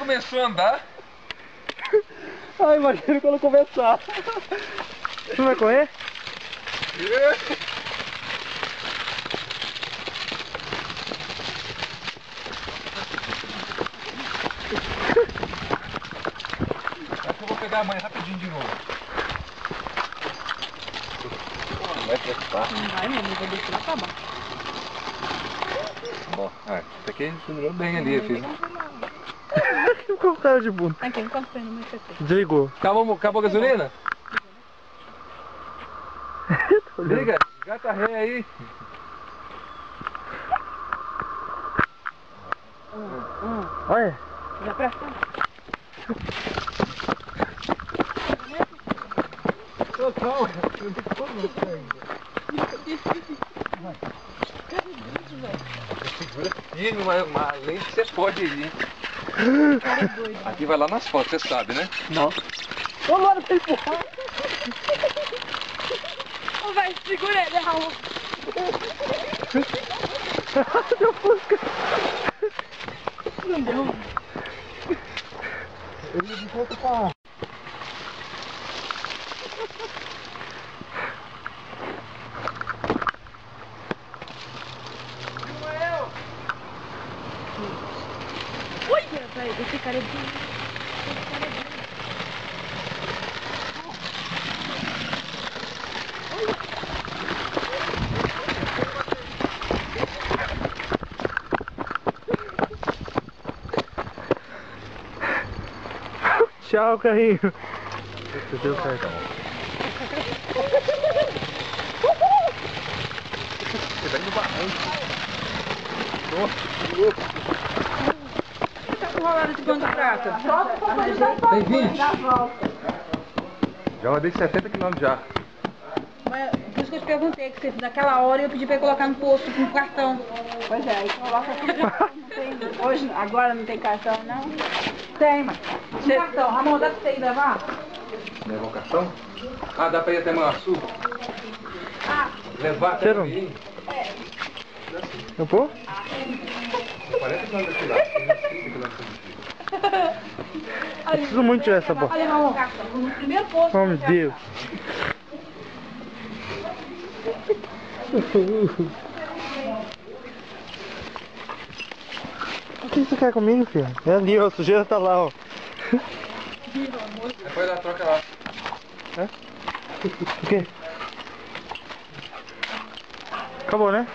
começou a andar. Ai, imagina quando começar. Você vai correr? Acho que eu vou pegar a mãe rapidinho de novo. Não vai prestar. Não vai mesmo, eu vou pra baixo. Bom, ah, isso aqui segurou bem ali, filho. Com cara de bunda. Aqui, enquanto foi no meu. Desligou. Acabou, acabou a gasolina? Liga, gata ré aí. Olha. Já presta. Total, não tem como Segura firme, mas, mas além que você pode ir. Aqui vai lá nas fotos, você sabe, né? Não. Ô, Laura, tá empurrando. Ô, vai, segura ele, Raul. Deu fusca. Não deu. Ele de volta pra... Velho, esse cara é burro. Esse cara é burro. Tchau, carrinho. Você deu cartão. Você vai no barranco. Tá com rolada de pano de prata. Tem 20? Já rodei 70 km já. Mas, por isso que eu te perguntei, que você, naquela hora eu pedi pra ele colocar no posto com cartão. Pois é, aí coloca tudo. Não tem, hoje, agora não tem cartão, não? Tem, mas. Tem cartão. Ramon, dá pra você ir levar? Levar o cartão? Ah, dá pra ir até Manhuaçu? Levar até Cheiro. Mirim? Eu pô? 40 km daqui lá. 30 km daqui. Preciso muito tirar essa bola. Ramon. No primeiro posto. Oh, meu Deus. O que você quer comigo, filho? É ali, ó. A sujeira tá lá, ó. Depois da troca lá. O quê? Acabou, né?